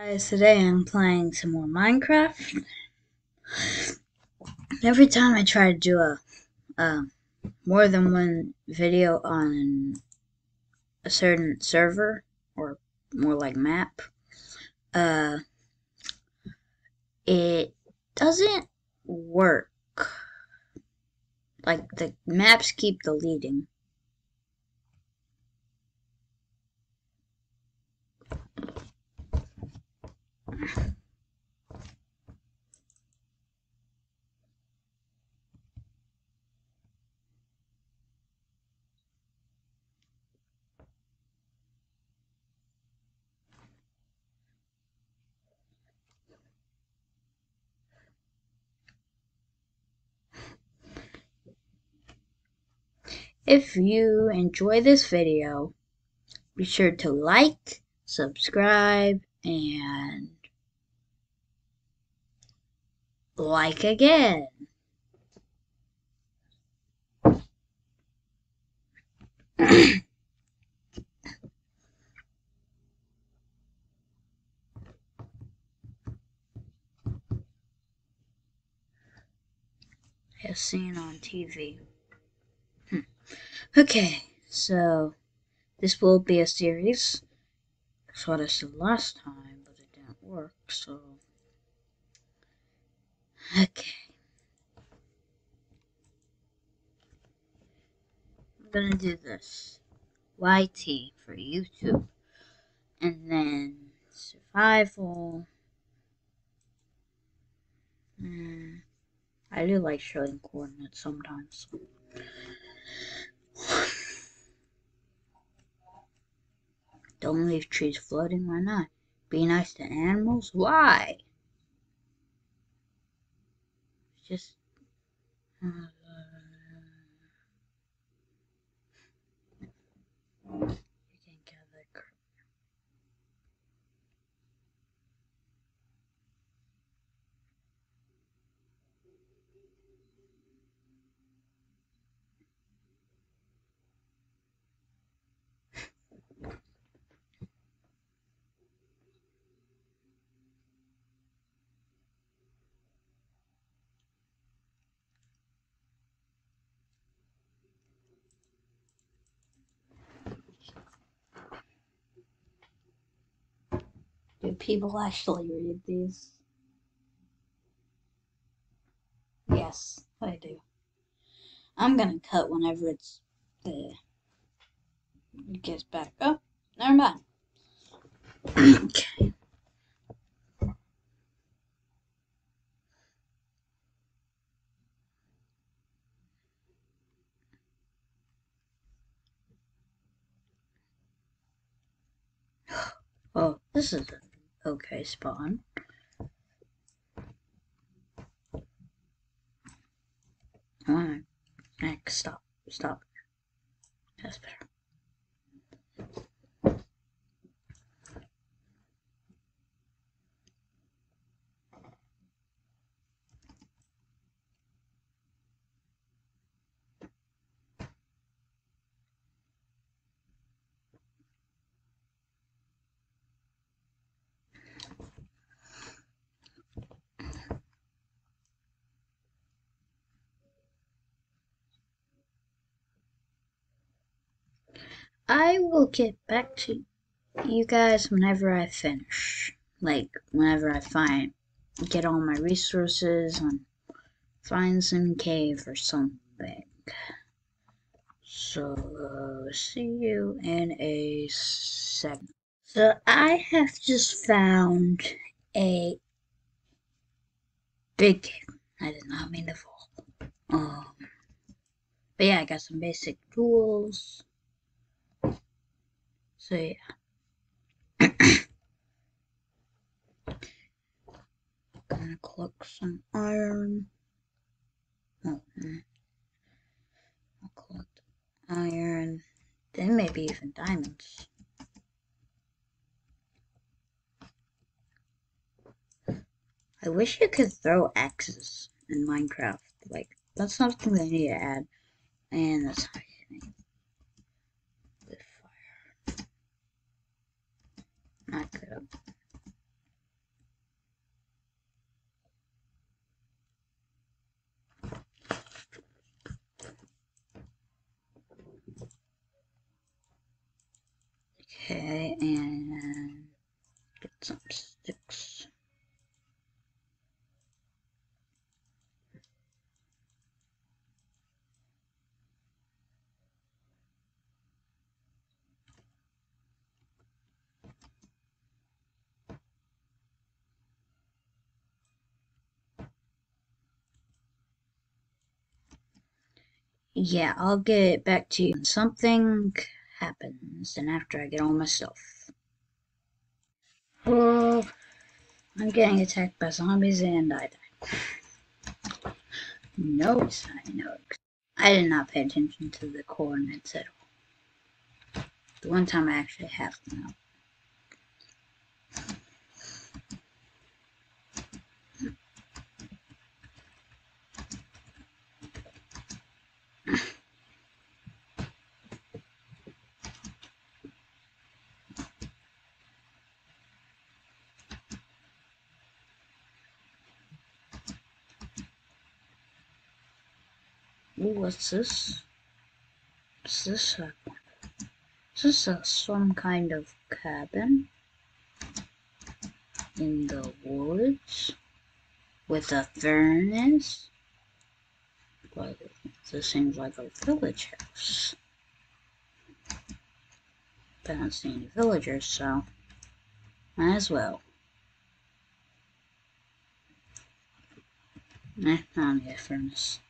Guys, today I'm playing some more Minecraft. Every time I try to do a, uh, more than one video on a certain server, or more like map, uh, it doesn't work. Like, the maps keep deleting. If you enjoy this video, be sure to like, subscribe, and like again. As seen on TV. Hmm. Okay, so this will be a series. That's what I said last time, but it didn't work, so. Okay. I'm gonna do this. YT for YouTube. And then survival. Mm, I do like showing coordinates sometimes. Don't leave trees floating, why not? Be nice to animals? Why? Just. Uh, People actually read these? Yes, I do. I'm gonna cut whenever it's the it gets back. Oh, never mind. okay. Oh, this is okay spawn. Next, stop. Stop. That's better. I will get back to you guys whenever I finish. Like, whenever I find, get all my resources and find some cave or something. So, see you in a second. So, I have just found a big cave. I did not mean to fall. Um, but yeah, I got some basic tools. So yeah. Gonna collect some iron. Oh. I'll collect iron. Then maybe even diamonds. I wish you could throw axes in Minecraft. Like, that's something they need to add. And that's not. Okay, and Yeah, I'll get back to you when something happens and after I get all myself. Well, I'm getting attacked by zombies and I die. No I know. I did not pay attention to the coordinates at all. The one time I actually have them out. What's this? Is this a, is this a, some kind of cabin? In the woods? With a furnace? Well, this seems like a village house. But I don't see any villagers, so might as well. Eh, I don't need a furnace.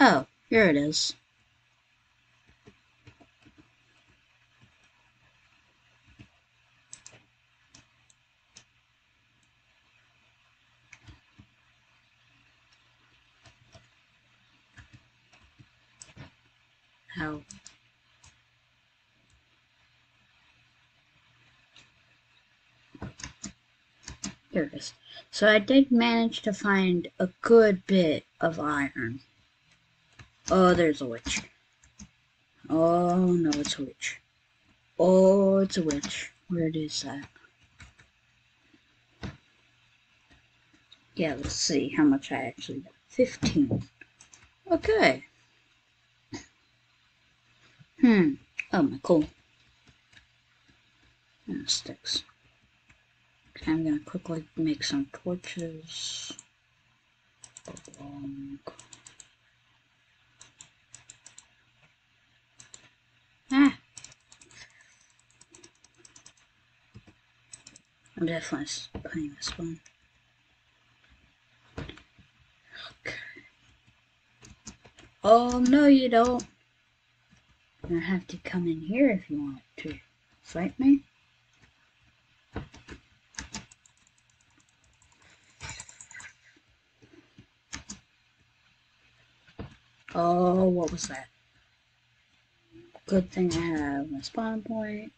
Oh, here it is. How? Here it is. So I did manage to find a good bit of iron. Oh, there's a witch. Oh, no, it's a witch. Oh, it's a witch. Where is that? Yeah, let's see how much I actually got. 15. Okay. Hmm. Oh, my cool. And sticks. Okay, I'm gonna quickly make some torches. Um, Ah. I'm definitely putting this one. Okay. Oh, no, you don't. You have to come in here if you want to fight me. Oh, what was that? Good thing I have my spawn point.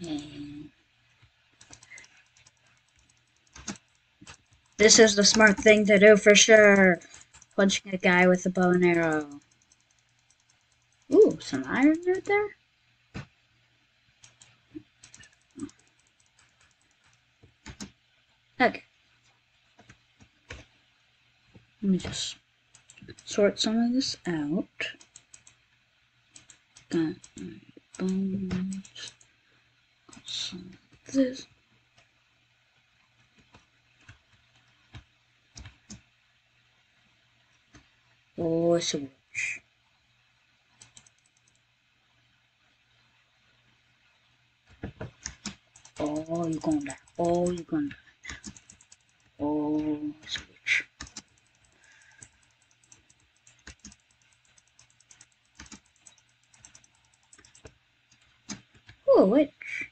And this is the smart thing to do for sure. Punching a guy with a bow and arrow. Ooh, some iron right there. Okay. Let me just sort some of this out. Got my bones. Some of this. Oh, witch. Oh, you're gonna die. Oh, you're gonna die. Oh, it's a witch. Oh, witch.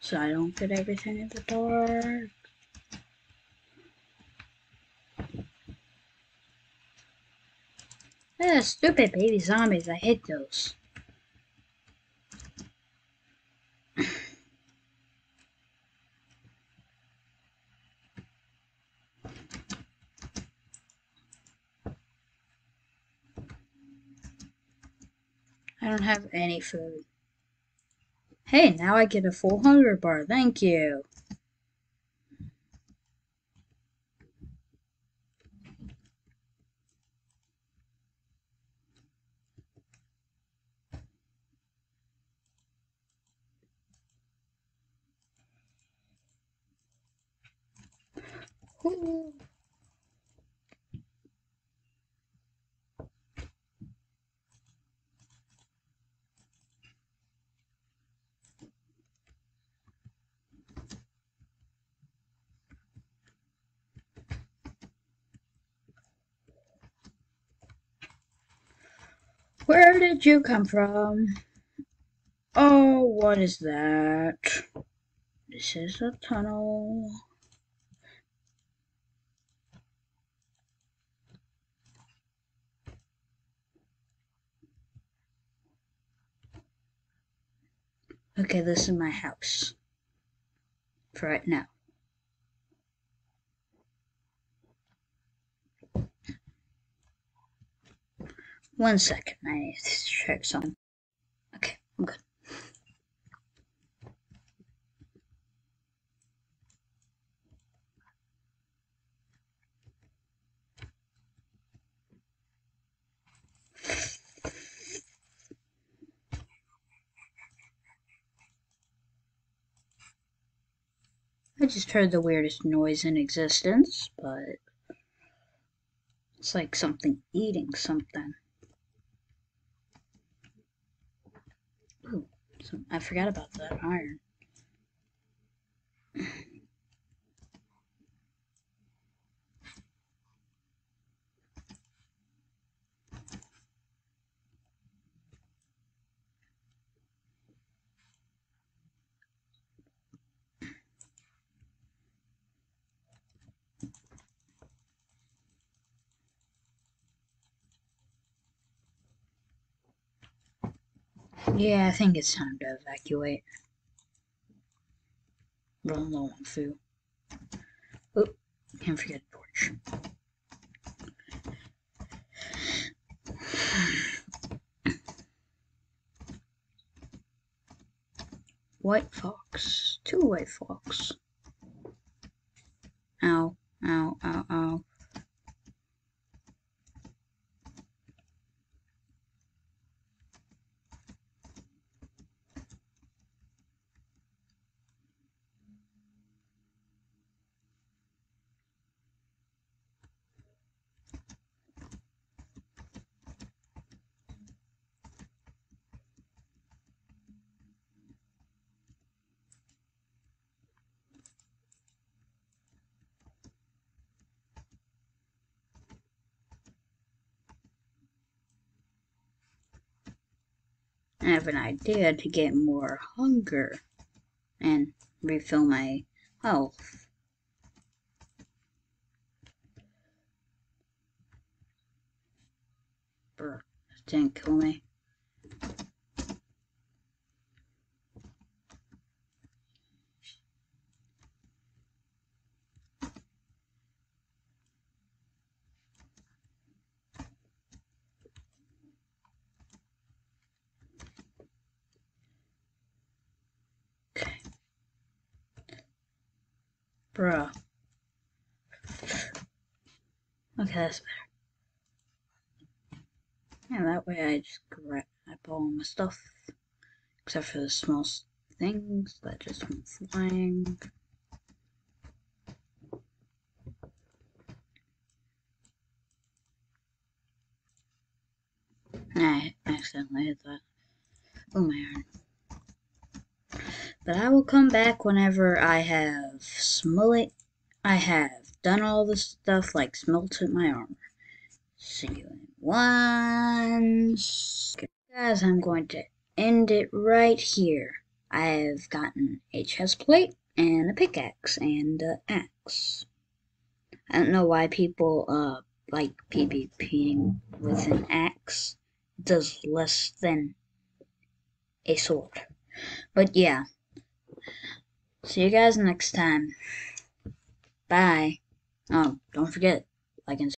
So I don't get everything in the dark. Stupid baby zombies. I hate those. I don't have any food. Hey, now I get a full hunger bar. Thank you. Where did you come from? Oh, what is that? This is a tunnel. Okay, this is my house. For right now. One second, I need to check something. Okay, I'm good. I just heard the weirdest noise in existence, but it's like something eating something. Ooh, so I forgot about that iron. Yeah, I think it's time to evacuate. Run low on food. Oh, can't forget a torch. White fox. Two white fox. Ow, ow, ow, ow. I have an idea to get more hunger and refill my health. Brr, didn't kill me. Okay. Bruh. Okay, that's better. Yeah, that way I just grab all my stuff. Except for the small things that just went flying. I accidentally hit that. Oh my iron. But I will come back whenever I have smelt. I have done all the stuff like smelted my armor. See you in one. second. Guys, I'm going to end it right here. I've gotten a chest plate and a pickaxe and an axe. I don't know why people uh like PvPing with an axe. It does less than a sword. But yeah. See you guys next time. Bye. Oh, don't forget, like and